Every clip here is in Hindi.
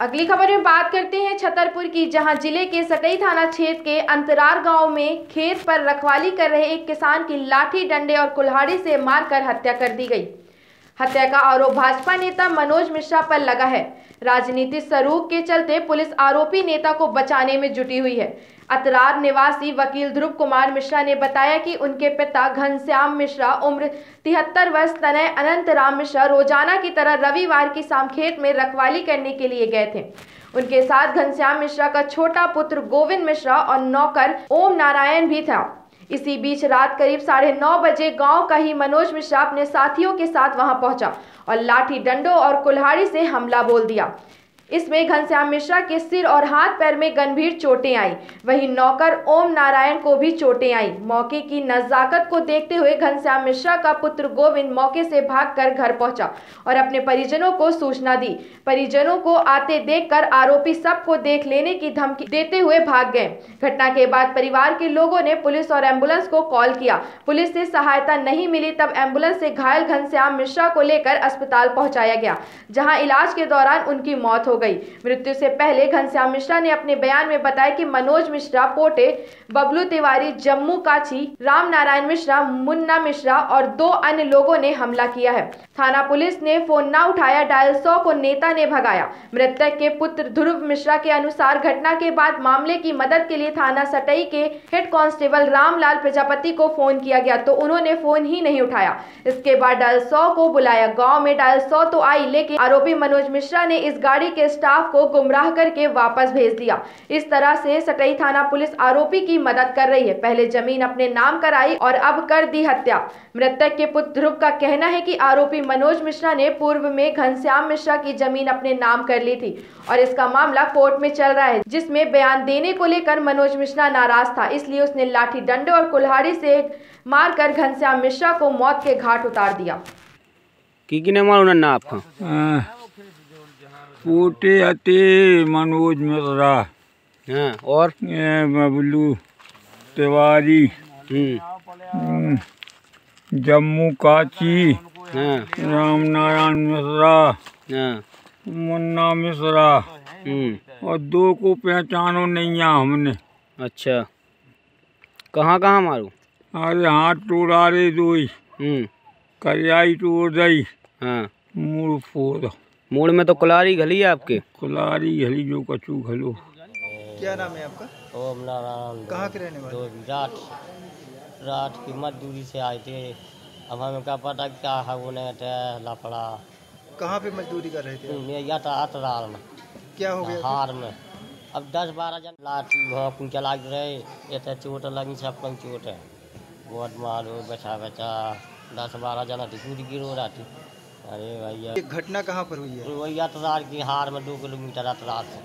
अगली खबर में बात करते हैं छतरपुर की, जहाँ ज़िले के सटई थाना क्षेत्र के अंतरार गाँव में खेत पर रखवाली कर रहे एक किसान की लाठी डंडे और कुल्हाड़ी से मारकर हत्या कर दी गई। हत्या का आरोप भाजपा नेता मनोज मिश्रा पर लगा है। राजनीति स्वरूप के चलते पुलिस आरोपी नेता को बचाने में जुटी हुई है। अतरार निवासी वकील ध्रुव कुमार मिश्रा ने बताया कि उनके पिता घनश्याम मिश्रा, उम्र तिहत्तर वर्ष, तनय अनंत राम मिश्रा रोज़ाना की तरह रविवार की शाम खेत में रखवाली करने के लिए गए थे। उनके साथ घनश्याम मिश्रा का छोटा पुत्र गोविंद मिश्रा और नौकर ओम नारायण भी था। इसी बीच रात करीब साढ़े नौ बजे गाँव का ही मनोज मिश्रा अपने साथियों के साथ वहाँ पहुँचा और लाठी डंडों और कुल्हाड़ी से हमला बोल दिया। इसमें घनश्याम मिश्रा के सिर और हाथ पैर में गंभीर चोटें आई। वहीं नौकर ओम नारायण को भी चोटें आई। मौके की नजाकत को देखते हुए घनश्याम मिश्रा का पुत्र गोविंद मौके से भागकर घर पहुँचा और अपने परिजनों को सूचना दी। परिजनों को आते देखकर आरोपी सबको देख लेने की धमकी देते हुए भाग गए। घटना के बाद परिवार के लोगों ने पुलिस और एंबुलेंस को कॉल किया। पुलिस से सहायता नहीं मिली तब एंबुलेंस से घायल घनश्याम मिश्रा को लेकर अस्पताल पहुँचाया गया, जहाँ इलाज के दौरान उनकी मौत हो गई। मृत्यु से पहले घनश्याम मिश्रा ने अपने बयान में बताया कि मनोज मिश्रा, पोटे, बबलू तिवारी, जम्मू काछी राम नारायण मिश्रा, मुन्ना मिश्रा और दो अन्य लोगों ने हमला किया है। थाना पुलिस ने फ़ोन न उठाया, डायल सौ को नेता ने भगाया। मृतक के पुत्र ध्रुव मिश्रा के अनुसार घटना के बाद मामले की मदद के लिए थाना सटई के हेड कांस्टेबल रामलाल प्रजापति को फ़ोन किया गया तो उन्होंने फ़ोन ही नहीं उठाया। इसके बाद डायल सौ को बुलाया। गाँव में डायल सौ तो आई, लेकिन आरोपी मनोज मिश्रा ने इस गाड़ी के स्टाफ को गुमराह करके वापस भेज दिया। इस तरह से सटई थाना पुलिस आरोपी की मदद कर रही है। पहले ज़मीन अपने नाम कराई और अब कर दी हत्या। मृतक के पुत्र ध्रुव का कहना है की आरोपी मनोज मिश्रा ने पूर्व में घनश्याम मिश्रा की ज़मीन अपने नाम कर ली थी और इसका मामला कोर्ट में चल रहा है जिसमें बयान देने को लेकर मनोज मिश्रा नाराज़ था इसलिए उसने लाठी डंडे और कुल्हाड़ी से मारकर घनश्याम मिश्रा को मौत के घाट उतार दिया। की की ना आपका पोटे हते मनोज मिश्रा। हाँ और? बबलू तिवारी। हम्म। हम्म, जम्मू काची हाँ राम नारायण मिश्रा। हाँ। मुन्ना मिश्रा। हम्म। और दो को पहचानो नहीं है हमने। अच्छा। कहाँ कहाँ मारू? अरे हाथ तोड़ा रे दोई। हम्म। करियाई तोड़ दई। हाँ। मूड़ फोड़। मूड में तो कुलारी घली है आपके? कुलारी हली जो कचू घलो। क्या नाम है आपका? ओम नारायण। कहाँ के रहने वाले? रात रात की मजदूरी से आए थे। अब हमें क्या पता क्या है वो थे लफड़ा। कहाँ पे मजदूरी कर रहे थे? ये या तो अतराल में। क्या हो गया? हार में। अब दस बारह जन लाठी भोंक चला रहे ये तो चोट लगी सब कहीं चोट है। बहुत मारो बचा बचा दस बारह जना थी पूरी गिरो रहा थी अरे भैया। घटना कहाँ पर हुई है? वही अतरार की हार में दो किलोमीटर अतरार से।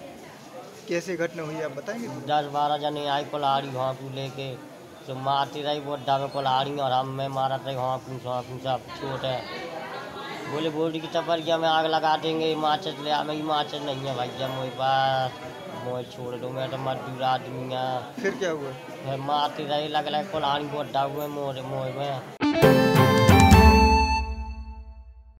कैसे घटना हुई आप बताएँगे? दस बारह जने आई कोलाड़ी भाकू लेके तो मारती रही वो ला रही और हम मैं मारा रही हाँ हाँकू सब छोट है। बोले बोली की गया हमें आग लगा देंगे माचस ले हमें माचस नहीं है भैया मोई पास मोई छोड़ दो मैं तो मजदूर आदमी है। फिर क्या हुआ? फिर मारती रही लग रहा कोलाड़ी बहुत डब हुए मोरे मोए में।